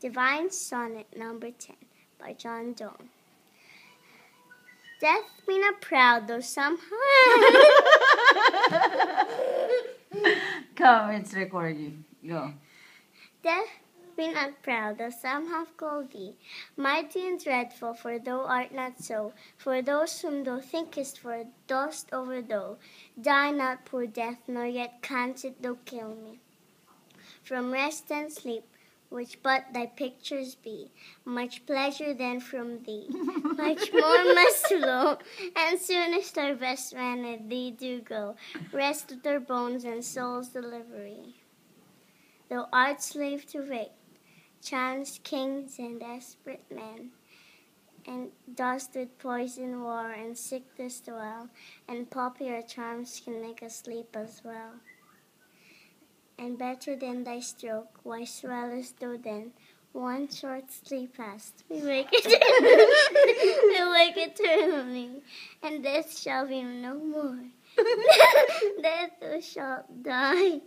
Divine Sonnet Number 10 by John Donne. Death be not proud, though somehow. Come, it's recording. Go. Death be not proud, though some have called thee mighty and dreadful, for thou art not so. For those whom thou thinkest for dost over thou. Die not, poor death, nor yet canst thou kill me. From rest and sleep, which but thy pictures be. Much pleasure then from thee, much more must flow, and soonest our best men at thee do go, rest with their bones and souls delivery. Thou art slave to fate, chance, kings, and desperate men, and dost with poison war and sickness dwell, and popular charms can make us sleep as well and better than thy stroke, why swellest thou then? One short sleep past, we wake eternally, we wake eternally, and death shall be no more. death thou shalt die.